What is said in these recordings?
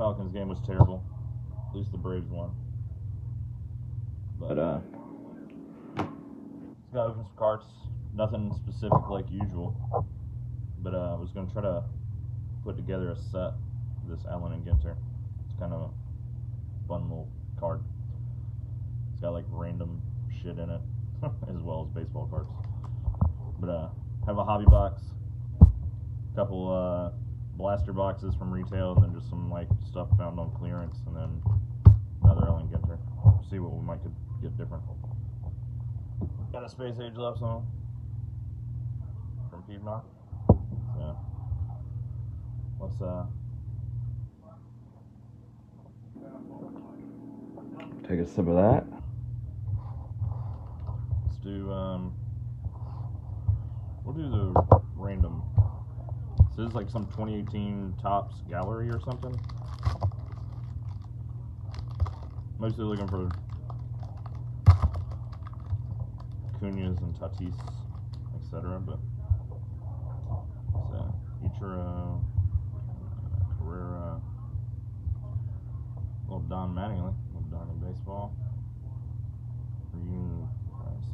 Falcons game was terrible. At least the Braves won. But uh, gotta open some cards. Nothing specific like usual. But uh, I was gonna try to put together a set. of This Allen and Ginter. It's kind of a fun little card. It's got like random shit in it, as well as baseball cards. But uh, have a hobby box, a couple uh, blaster boxes from retail, and then just some like stuff found on clearance, and then another Allen Ginter. See what we might could get different. Got a Space Age love song from Piedmont. So let's uh Take a sip of that. let's do um we'll do the random. So this is like some 2018 Topps gallery or something. Mostly looking for Cunhas and Tatis, etc. But so Ichiro, Carrera, little Don Mattingly, little Don in baseball.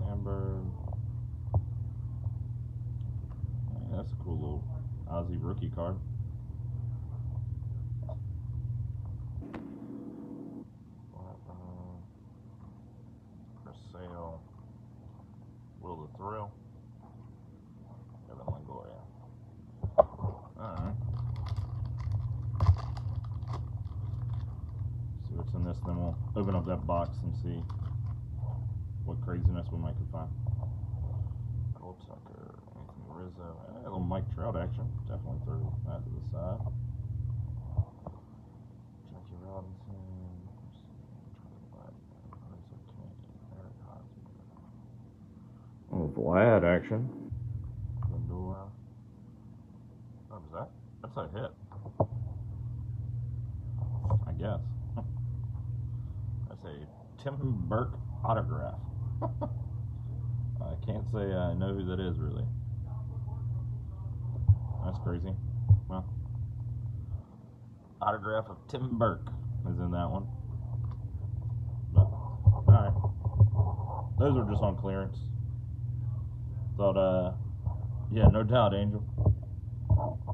Sandberg. Yeah, that's a cool little Ozzy rookie card. Uh, For sale. Will the Thrill. Evan Longoria. Alright. See what's in this, then we'll open up that box and see what craziness we might could find. Cole Tucker, Anthony Rizzo, eh, a little Mike Trout action. Definitely throw that to the side. Jackie Robinson, Charlie Black, Rizzo Kane, Eric Hosmer, Vlad action. Lindor. What was that? That's a hit. I guess. That's a Tim Burke autograph. I can't say I know who that is really. That's crazy. Well, autograph of Tim Burke is in that one. But, alright. Those are just on clearance. Thought, uh, yeah, no doubt, Angel.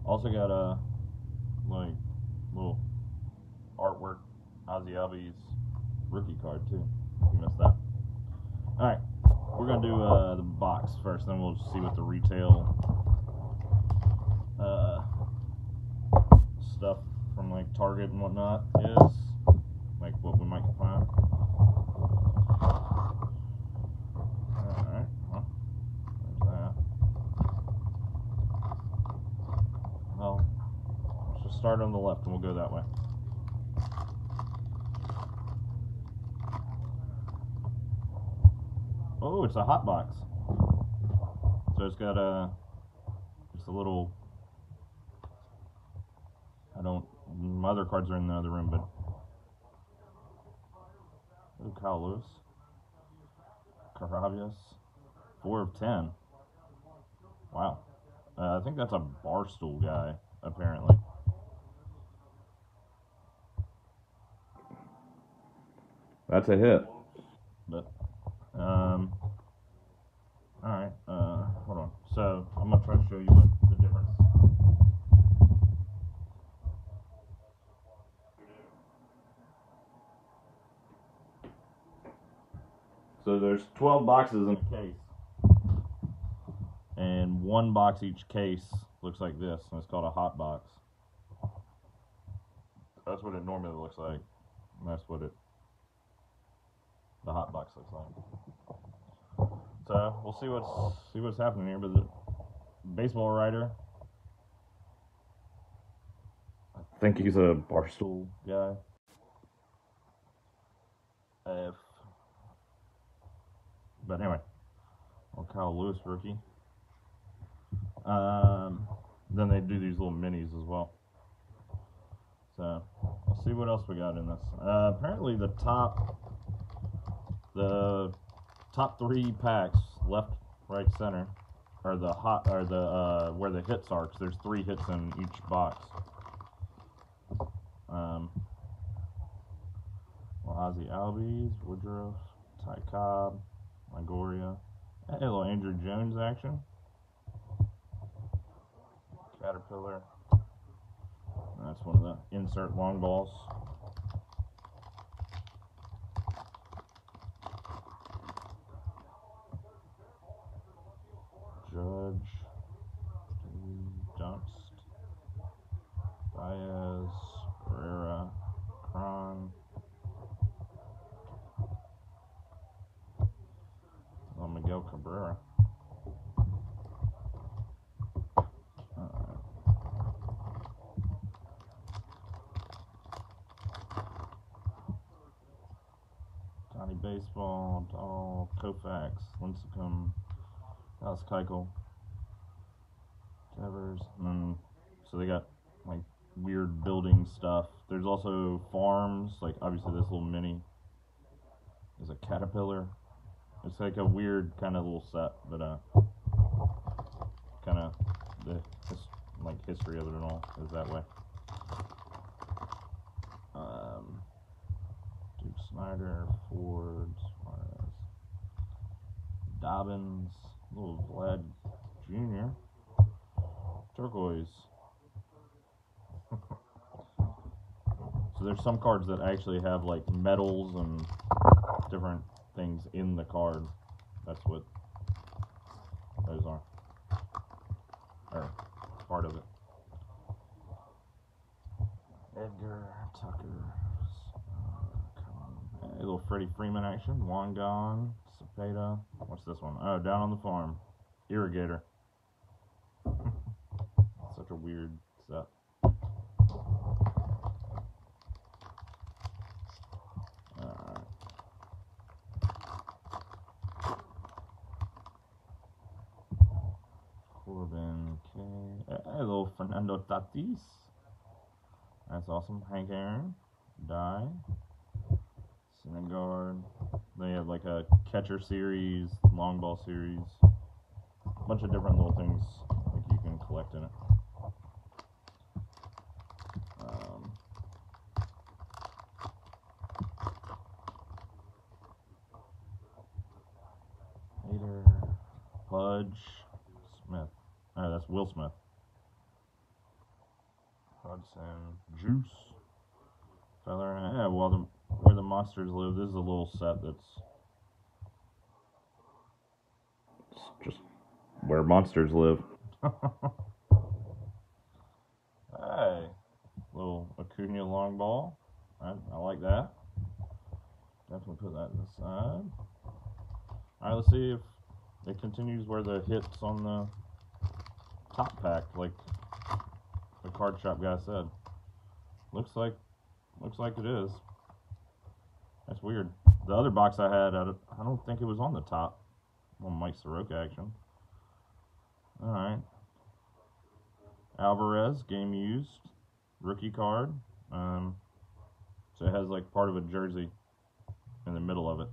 Also got a, like, little artwork, Ozzy Albies rookie card, too. You missed that. Alright, we're gonna do, uh, the box first, then we'll see what the retail, uh, stuff from, like, Target and whatnot is. Like, what we might find. Alright, well, there's that. Well, let's just start on the left and we'll go that way. Oh, it's a hot box. So it's got a just a little. I don't. My other cards are in the other room, but. Oh, Kyle Lewis. Carabias. Four of ten. Wow. Uh, I think that's a barstool guy, apparently. That's a hit. But, um, all right. Uh, hold on. So I'm gonna try to show you what the difference. So there's 12 boxes in a case, and one box each case looks like this, and it's called a hot box. That's what it normally looks like. And that's what it the hot box looks like. So we'll see what's see what's happening here. But the baseball writer, I think he's a barstool. guy. F. But anyway, well, Kyle Lewis rookie. Um, then they do these little minis as well. So we'll see what else we got in this. Uh, apparently the top, the top three packs, left, right, center, are the hot, are the uh, where the hits are. 'cause there's three hits in each box. Um, Ozzy Albies, Woodruff, Ty Cobb, Longoria. Hey, a little Andruw Jones action. Caterpillar. That's one of the insert long balls. Judge, Dunst, Baez, Pereira, Cron. Oh, Miguel Cabrera. Baseball, Dahl, Koufax, Lincecum, Dallas Keuchel, Devers, and then so they got like weird building stuff. There's also farms, like obviously this little mini is a caterpillar. It's like a weird kind of little set, but uh, kind of the his, like history of it and all is that way. Um, Duke Snider, Ford, Suarez, Dobbins, little Vlad Jr. Turquoise. so there's some cards that actually have like medals and different things in the card. That's what those are. Or part of it. Edgar Tucker. Uh, a little Freddie Freeman action. Wangan, Cepeda. What's this one? Oh, down on the farm. Irrigator. Such a weird set. Alright. Corbin K. Eh, eh, a little Fernando Tatis. That's awesome. Hank Aaron. Die. Syndergaard. They have like a catcher series, long ball series, a bunch of different little things like you can collect in it. Um, Hader, Pudge, Smith. Oh, that's Will Smith. Hudson, Juice, Feather. Yeah, well, the where the monsters live. This is a little set that's just where monsters live. hey, little Acuna long ball. I, I like that. Definitely put that to the side. All right, let's see if it continues where the hits on the top pack, like the card shop guy said. Looks like, looks like it is. That's weird. The other box I had, I don't, I don't think it was on the top. Well, Mike Soroka action. All right. Alvarez, game used, rookie card. Um, so it has like part of a jersey in the middle of it.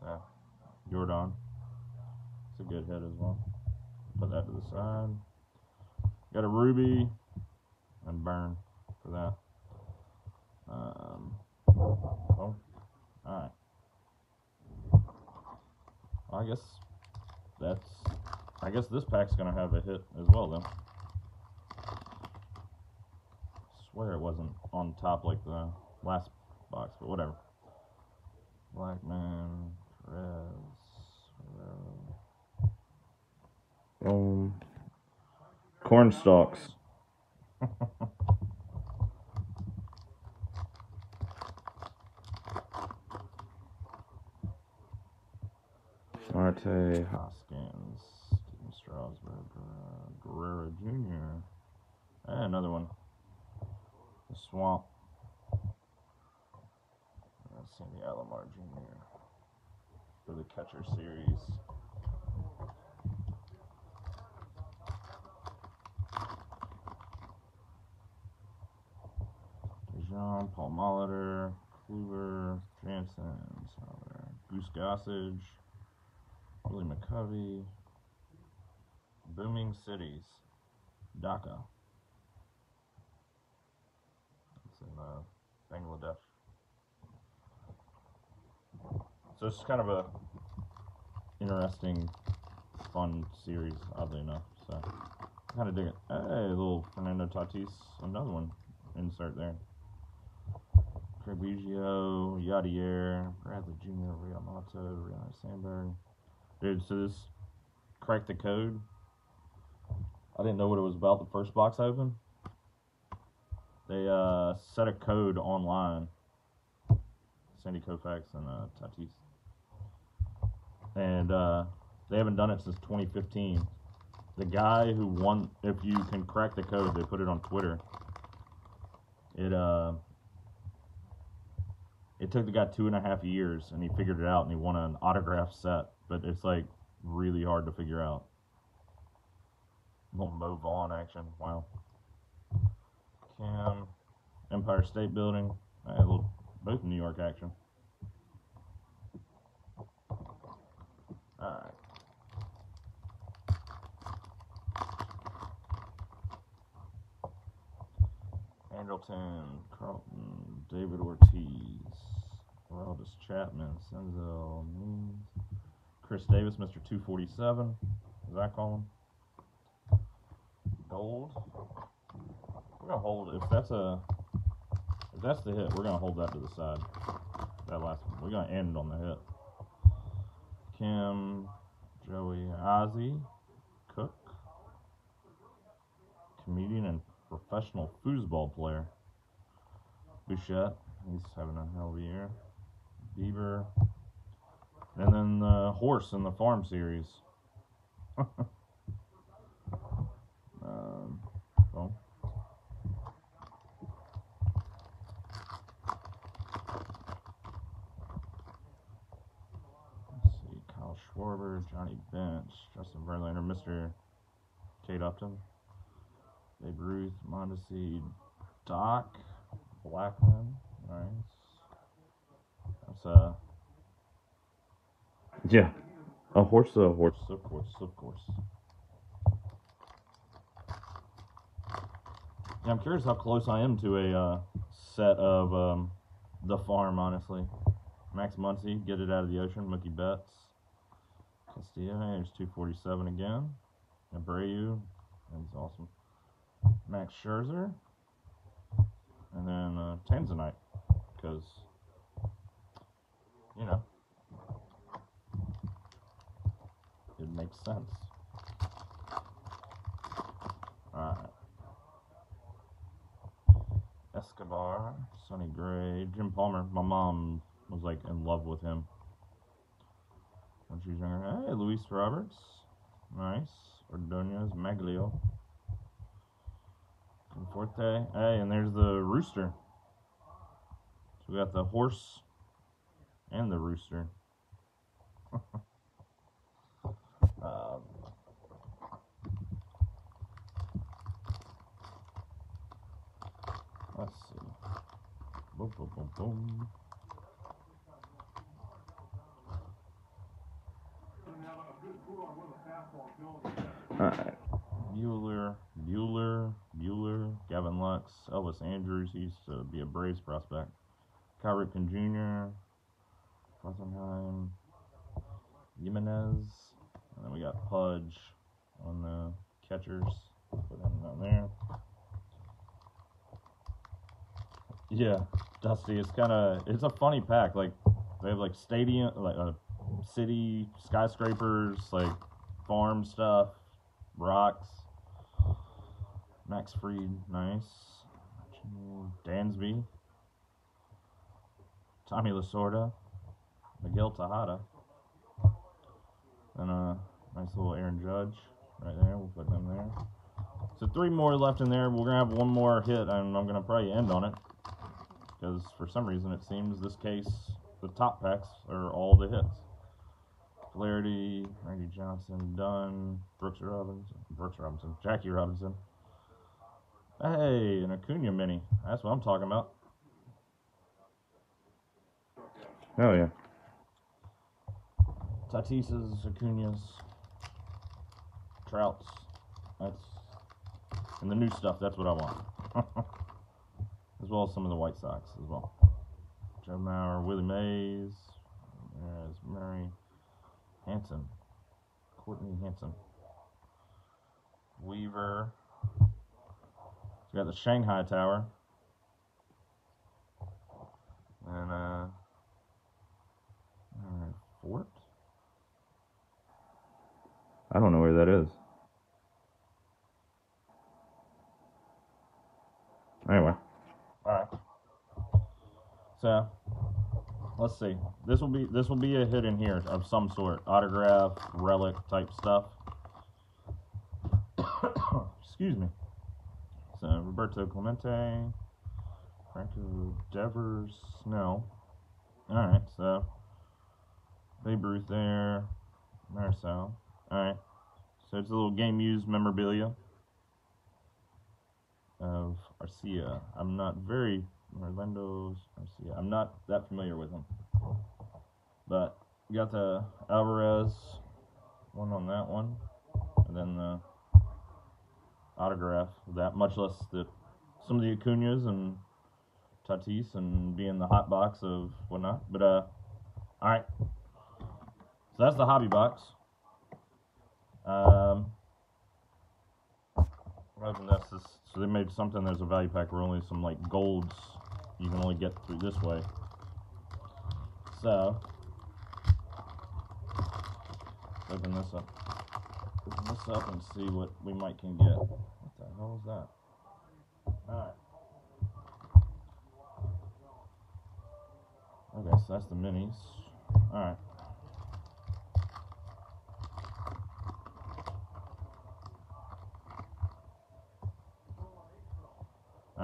So, Jordan. It's a good hit as well. Put that to the side. Got a ruby and burn for that. Um, oh, alright. I guess that's. I guess this pack's gonna have a hit as well, then. Swear it wasn't on top like the last box, but whatever. Blackmon, Perez. Um, corn stalks. Marte, Hoskins, Stephen Strasburg, uh, Guerrero Jr. And another one. The Swamp. Uh, Sandy Alomar Jr. For the catcher series. Dijon, Paul Molitor, Kluber, Jansen, Goose Gossage, McCovey, Booming Cities, Dhaka. It's in uh, Bangladesh. So it's kind of a interesting, fun series, oddly enough. So kind of dig it. Hey, little Fernando Tatis, another one. Insert there. Craig Biggio, Yadier, Bradley Jr., Realmuto, Rihanna Sandberg. Dude, so this cracked the code. I didn't know what it was about the first box I opened. They uh, set a code online. Sandy Koufax and uh, Tatis. And uh, they haven't done it since 2015. The guy who won, if you can crack the code, they put it on Twitter. It uh, it took the guy two and a half years, and he figured it out, and he won an autograph set. But it's like really hard to figure out. Little Mo Vaughn action. Wow. Cam, Empire State Building. Uh, little, both New York action. Alright. Andrelton, Carlton, David Ortiz, Aroldis Chapman, Senzel, Means, Chris Davis, Mr. 247. Is that calling? Gold. We're gonna hold if that's a if that's the hit, we're gonna hold that to the side. That last one. We're gonna end on the hit. Kim, Joey, Ozzy, Cook, comedian and professional foosball player. Bichette, he's having a hell of a year. Bieber, and then the horse in the farm series. um, well. Let's see, Kyle Schwarber, Johnny Bench, Justin Verlander, Mr. Kate Upton, Babe Ruth, Mondesi, Doc, Blackmon, nice. That's uh Yeah. A horse, a horse. of course, of course. Yeah, I'm curious how close I am to a uh, set of um, the farm. Honestly, Max Muncy, get it out of the ocean. Mookie Betts, Castillo, there's 247 again. Abreu, that's awesome. Max Scherzer, and then uh, Tanzanite, because you know it makes sense. Alright. Escobar, Sonny Gray, Jim Palmer. My mom was like in love with him when she was younger. Hey, Luis Roberts. Nice. Ordonez, Magglio. Conforto. Hey, and there's the rooster. So we got the horse and the rooster. Um, let's see. Boom, boom, boom, boom. Alright. Bueller, Bueller, Bueller, Gavin Lux, Elvis Andrus. He used to be a Braves prospect. Cal Ripken Jr., Frothenheim, Jimenez, and then we got Pudge on the catchers. Put him down there. Yeah, Dusty. It's kind of it's a funny pack. Like they have like stadium, like uh, city skyscrapers, like farm stuff, rocks. Max Fried, nice. Dansby. Tommy Lasorda. Miguel Tejada. And a nice little Aaron Judge right there. We'll put him there. So three more left in there. We're gonna have one more hit, and I'm gonna probably end on it because for some reason it seems this case the top packs are all the hits. Flaherty, Randy Johnson, Dunn, Brooks Robinson, Brooks Robinson, Jackie Robinson. Hey, an Acuna mini. That's what I'm talking about. Hell yeah. Tatis's, Acuna's, Trouts. That's and the new stuff. That's what I want, as well as some of the White Sox as well. Joe Mauer, Willie Mays. There's Hanson. Courtney Hanson. Weaver. We got the Shanghai Tower. And uh Fort. I don't know where that is. Anyway, Alright. So let's see. This will be this will be a hidden here of some sort. Autograph, relic type stuff. Excuse me. So Roberto Clemente, Franco Devers, Snell. Alright, so Babe Ruth there, Marcel. Alright. So it's a little game used memorabilia of Arcia. I'm not very Orlando's Arcia. I'm not that familiar with him. But you got the Alvarez one on that one. And then the autograph of that, much less the some of the Acuñas and Tatis and being the hot box of whatnot. But uh alright. So that's the hobby box. Um other than this, this, so they made something. There's a value pack where only some like golds you can only get through this way. So open this up. Open this up and see what we might can get. What the hell is that? Alright. Okay, so that's the minis. Alright.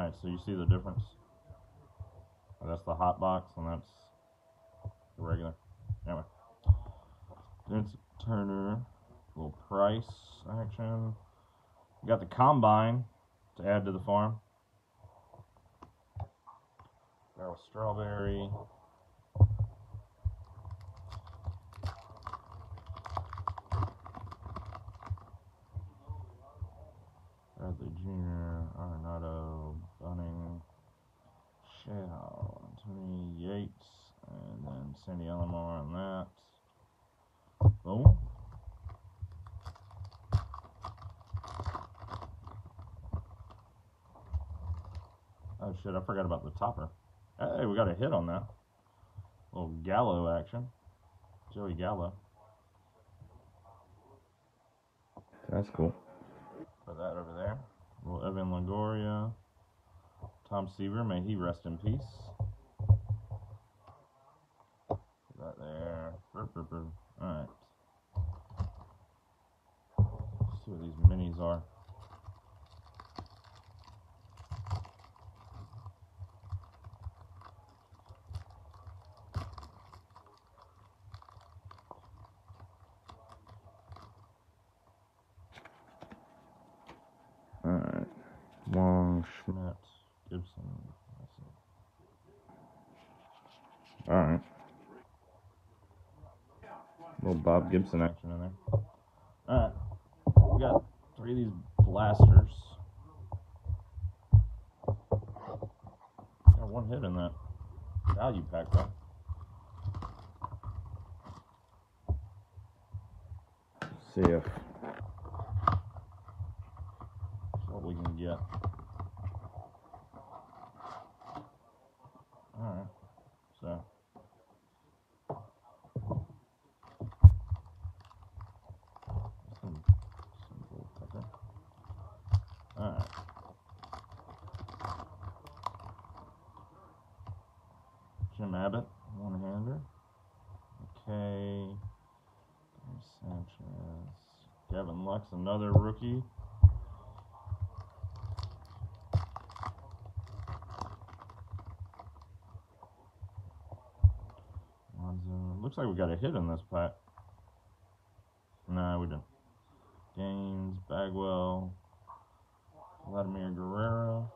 Alright, so you see the difference? Oh, that's the hot box and that's the regular. Anyway. Vince Turner, little price action. You got the combine to add to the farm. Darryl Strawberry. Sandy Alomar on that. Boom. Oh shit, I forgot about the topper. Hey, we got a hit on that. little Gallo action. Joey Gallo. that's cool. Put that over there. Little Evan Longoria. Tom Seaver, may he rest in peace. That there. Alright. See what these minis are. Alright. Wong, Schmidt, Gibson. Alright. Little Bob Gibson action in there. Alright. We got three of these blasters. Got one hit in that value pack though. See if what we can get. Alright. So some simple pepper. Alright. Jim Abbott, one hander. Okay. Sanchez. Gavin Lux, another rookie. Looks like we got a hit in this pack. No, we didn't. Gaines, Bagwell, Vladimir Guerrero.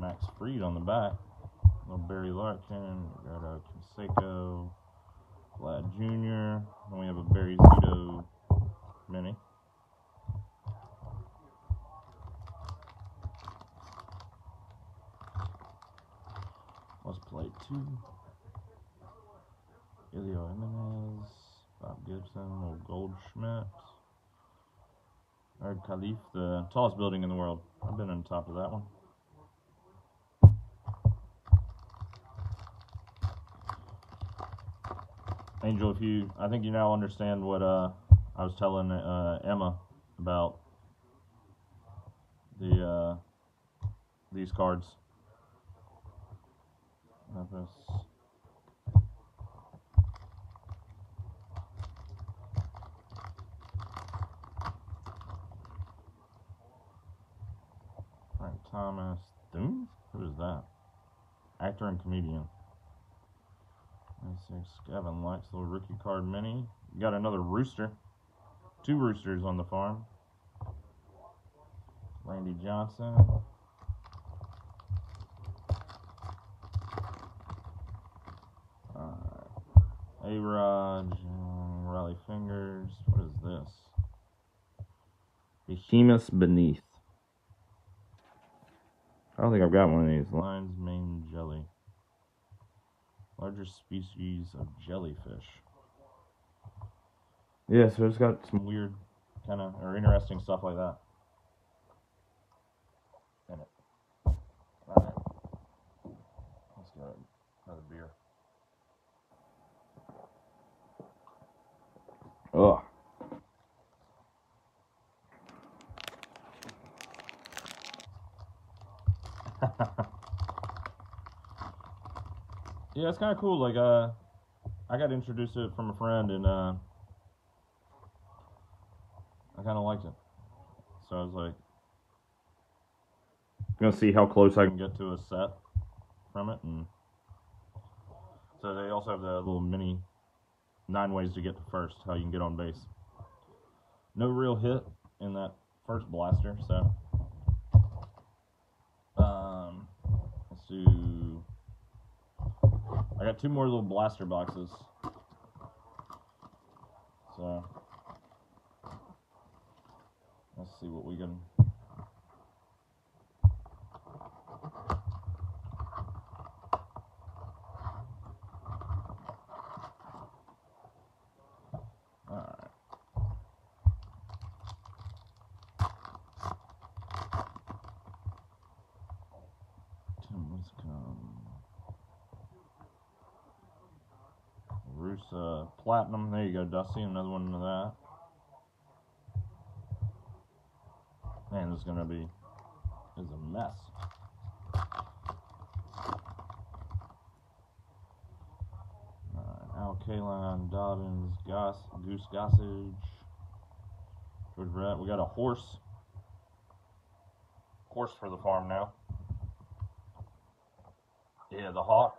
Max Fried on the back. Little Barry Larkin. We Canseco, Vlad Jr. Then we have a Barry Zito mini. Let's play two. Ilio Jimenez, Bob Gibson, Old Goldschmidt. Erd Khalif, the tallest building in the world. I've been on top of that one. Angel, if you, I think you now understand what uh, I was telling uh, Emma about the uh, these cards. Frank Thomas. Who is that? Actor and comedian. 96. Gavin Lux, little rookie card mini. Got another rooster. Two roosters on the farm. Randy Johnson. Alright. A Raj, um, Rollie Fingers. What is this? Behemoths Beneath. I don't think I've got one of these. Lion's mane jelly. Larger species of jellyfish. Yeah, so it's got some. Weird kind of or interesting stuff like that. In it. Alright. Let's get another beer. Ugh. yeah, it's kind of cool. Like, uh, I got introduced to it from a friend, and uh, I kind of liked it. So I was like, I'm Gonna see how close I can get to a set from it, and so they also have the little mini nine ways to get to first. How you can get on base. No real hit in that first blaster, so um, let's do. I got two more little blaster boxes, so let's see what we can. Alright. Tim Wiscombe. Rusa Platinum. There you go, Dusty. Another one of that. Man, this is gonna be is a mess. Al Kaline, Dobbins, Goss, Goose Gossage, George Brett. We got a horse. Horse for the farm now. Yeah, the hawk.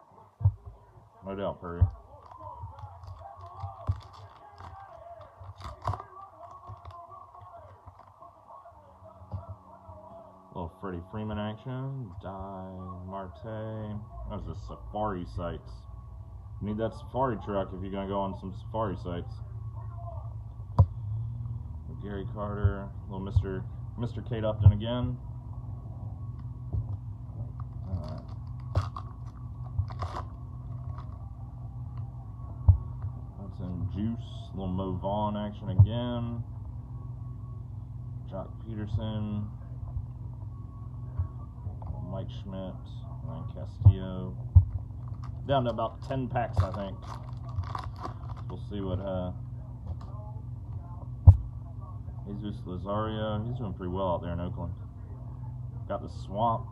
No doubt, Perry. Little Freddie Freeman action. Die Marte. That's the safari sites. You need that safari truck if you're gonna go on some safari sites. Gary Carter, little Mr. Mr. Kate Upton again. Alright. That's in Juice, little Mo Vaughn action again. Joc Pederson, Mike Schmidt, Ryan Castillo. Down to about 10 packs, I think. We'll see what, uh, Jesus Lazario, he's doing pretty well out there in Oakland. Got the swamp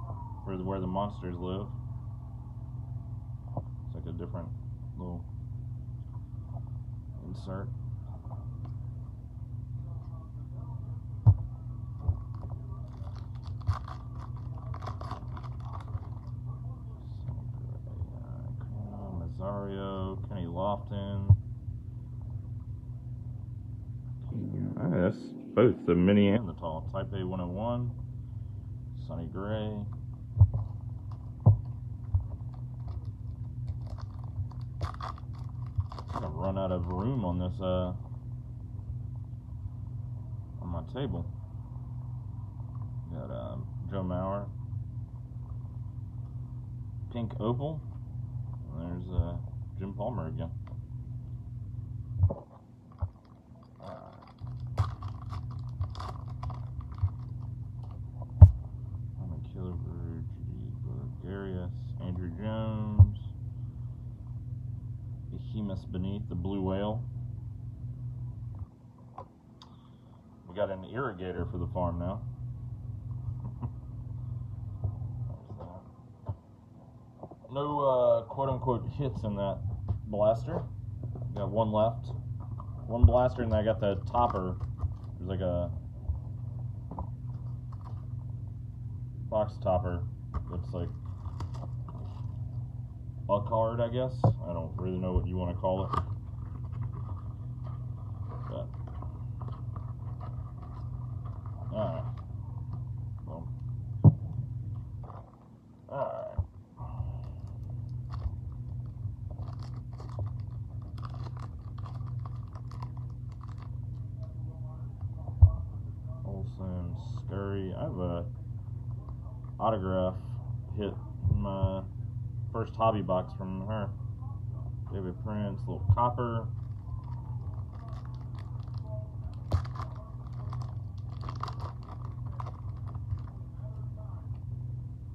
where the monsters live. It's like a different little insert. Both the mini and And the tall. Type A 101. Sonny Gray. I'm gonna run out of room on this uh on my table. Got um, Joe Mauer. Pink Opal. There's uh, Jim Palmer again. I'm a killer for Gregorius, Andruw Jones, Behemoth Beneath, the Blue Whale. We got an irrigator for the farm now. No uh, quote unquote hits in that blaster. Got one left. One blaster, and I got the topper. There's like a box topper that's like a card, I guess. I don't really know what you want to call it. But alright. Well. Alright. Olson, I have a autograph hit my first hobby box from her. David Prince, little copper.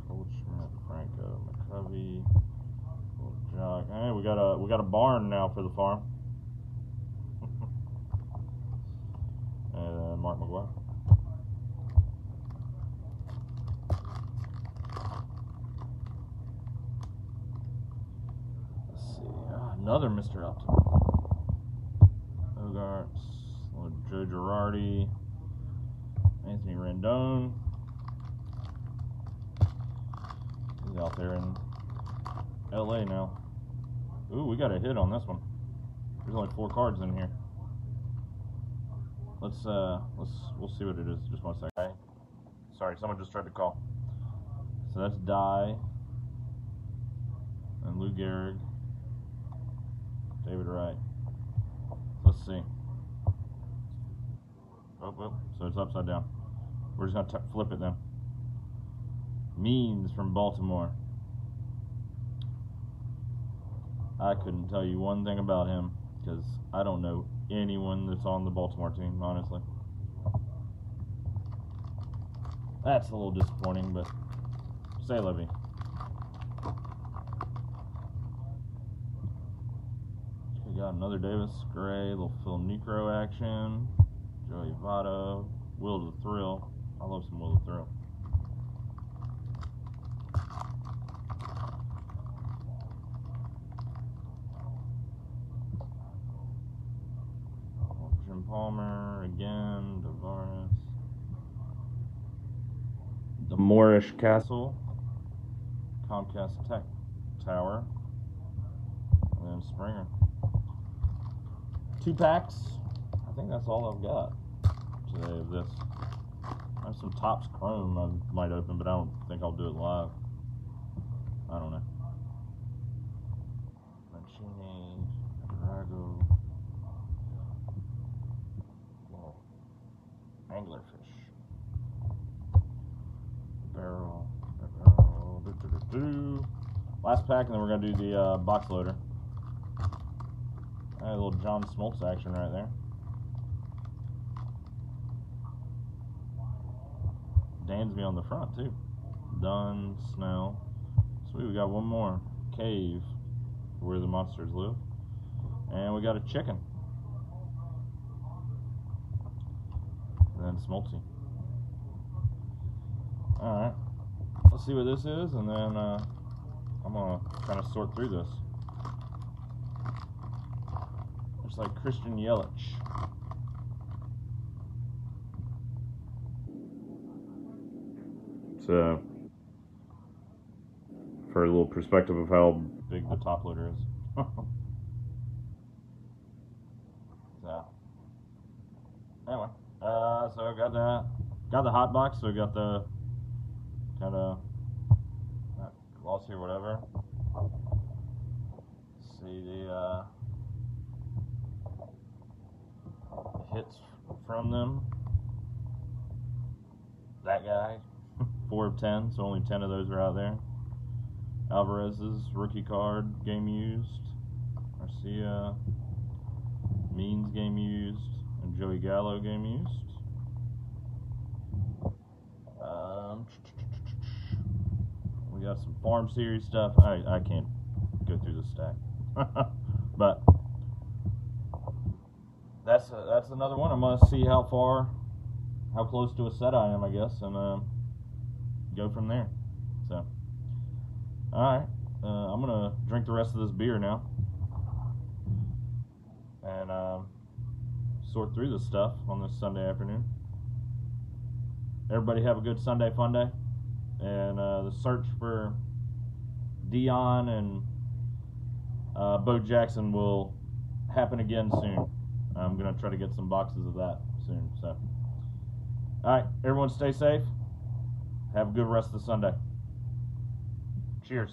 Goldschmidt, Franco, McCovey, little jog. Hey, we got a we got a barn now for the farm. and uh, Mark McGwire. Let's see. Ah, another Mr. Upton. Hogarts, little Joe Girardi, Anthony Rendon. He's out there in LA now. Ooh, we got a hit on this one. There's only four cards in here. Let's uh let's we'll see what it is. Just one second. Okay. Sorry, someone just tried to call. So that's Die and Lou Gehrig. David Wright. Let's see. Oh, well, so it's upside down. We're just gonna flip it then. Means from Baltimore. I couldn't tell you one thing about him because I don't know anyone that's on the Baltimore team, honestly. That's a little disappointing, but say Levy. We got another Davis Gray, little Phil Niekro action. Joey Votto, Will to the Thrill. I love some Will to the Thrill. Palmer again, Tavares. The Moorish Castle, Comcast Tech Tower, and then Springer. Two packs. I think that's all I've got today of this. I have some Topps Chrome I might open, but I don't think I'll do it live. I don't know. Anglerfish. Barrel. barrel. Last pack, and then we're gonna do the uh, box loader. A little John Smoltz action right there. Dansby on the front too. Dunn, Snell. Sweet, we got one more. Cave, where the monsters live. And we got a chicken. And then Smoltzy. Alright. Let's see what this is, and then uh, I'm gonna kind of sort through this. Looks like Christian Yelich. So, for a little perspective of how Big the top loader is. so, anyway, uh, so I got the got the hot box. So we got the kind of glossy or whatever. See the uh, hits from them. That guy, four of ten, so only ten of those are out there. Alvarez's rookie card game used. Garcia, Means game used, and Joey Gallo game used. Um, we got some Farm Series stuff. I, I can't go through the stack, but that's a, that's another one. I'm gonna see how far, how close to a set I am, I guess, and uh, go from there. So, all right, uh, I'm gonna drink the rest of this beer now, and um, sort through this stuff on this Sunday afternoon. Everybody have a good Sunday fun day, and uh, the search for Deion and uh, Bo Jackson will happen again soon. I'm gonna try to get some boxes of that soon. So, all right, everyone, stay safe. Have a good rest of the Sunday. Cheers.